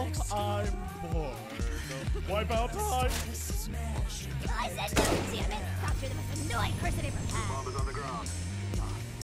Well, I'm bored. Wipe out time. I said no, damn it! Doctor, the most annoying person I ever